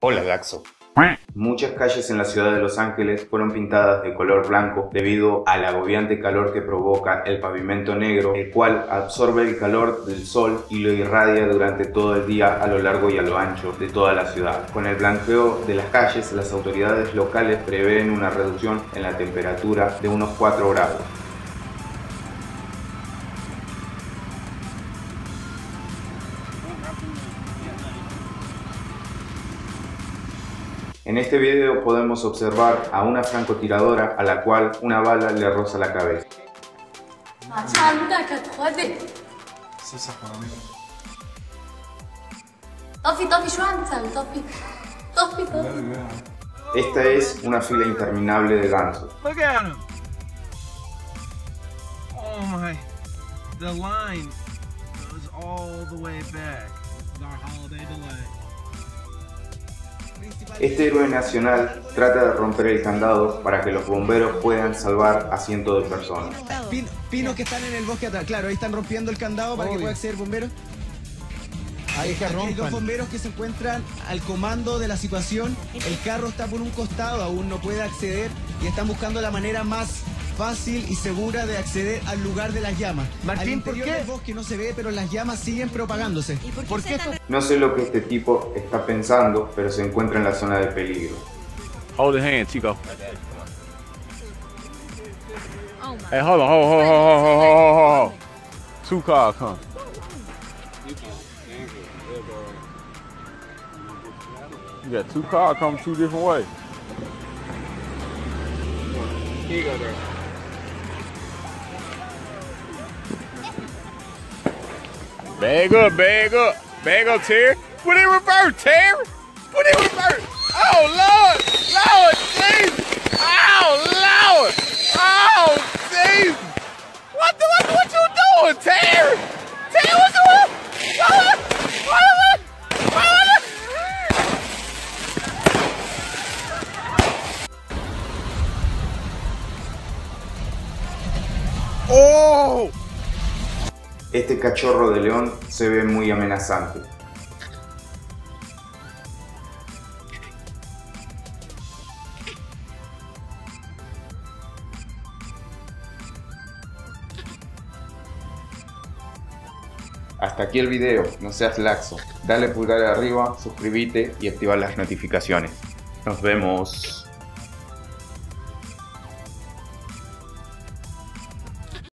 Hola Gaxo. Muchas calles en la ciudad de Los Ángeles fueron pintadas de color blanco debido al agobiante calor que provoca el pavimento negro, el cual absorbe el calor del sol y lo irradia durante todo el día a lo largo y a lo ancho de toda la ciudad. Con el blanqueo de las calles, las autoridades locales prevén una reducción en la temperatura de unos 4 grados. En este video podemos observar a una francotiradora a la cual una bala le roza la cabeza. Esta es una fila interminable de gansos. The line goes all the way back. Our holiday delay. Este héroe nacional trata de romper el candado para que los bomberos puedan salvar a cientos de personas. Pin- pinos que están en el bosque atrás. Claro, ahí están rompiendo el candado para que pueda acceder bomberos. Ahí que hay dos bomberos que se encuentran al comando de la situación. El carro está por un costado, aún no puede acceder y están buscando la manera más fácil y segura de acceder al lugar de las llamas. Martín, ¿por qué? No se ve, pero las llamas siguen propagándose. No sé lo que este tipo está pensando, pero se encuentra en la zona de peligro. Hold the hand, Chico. Hey, hold on, hold, hold, hold, hold, hold, hold. Two car, come. You got two car come two different ways. Here you go, there. Bag up, bag up, bag up, Terry. Put it in reverse, Terry. Put it in reverse. Oh Lord, Lord, Jesus. Oh Lord, oh Jesus. What the what, what you doing, Terry? Terry, what's the what? What? What? What? Oh! Este cachorro de león se ve muy amenazante. Hasta aquí el video, no seas laxo. Dale pulgar arriba, suscríbete y activa las notificaciones. Nos vemos.